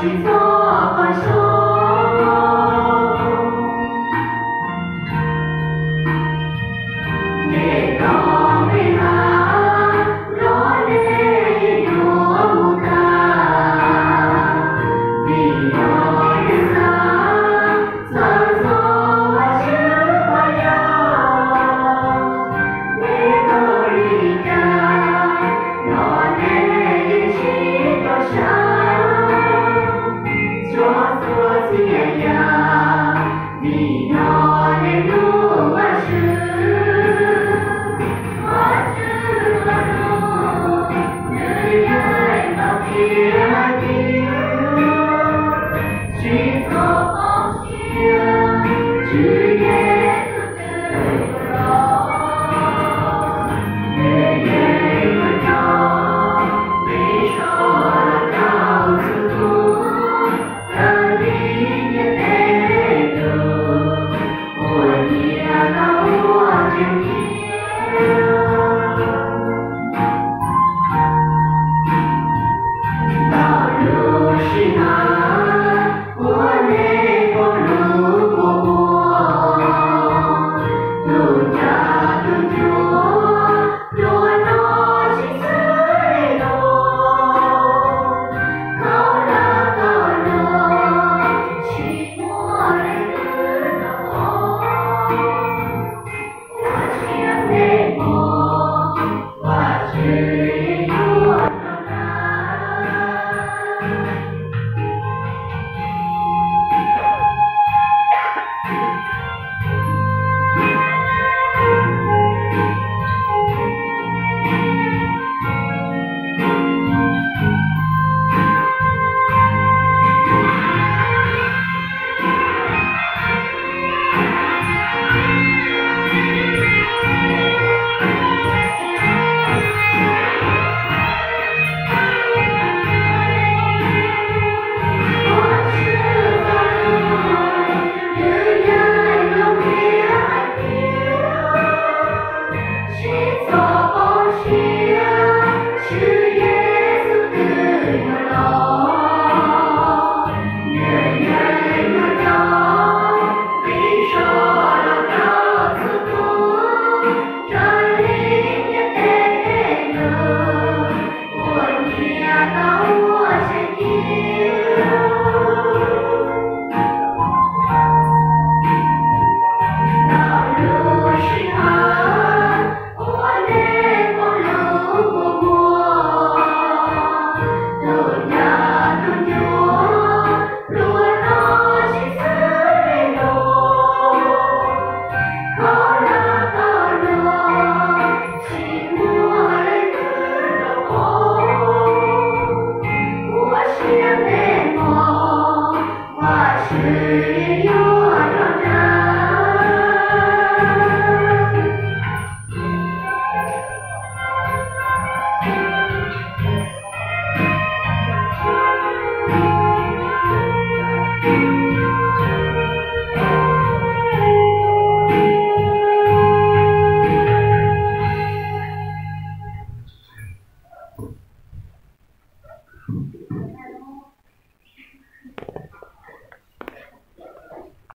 She's. you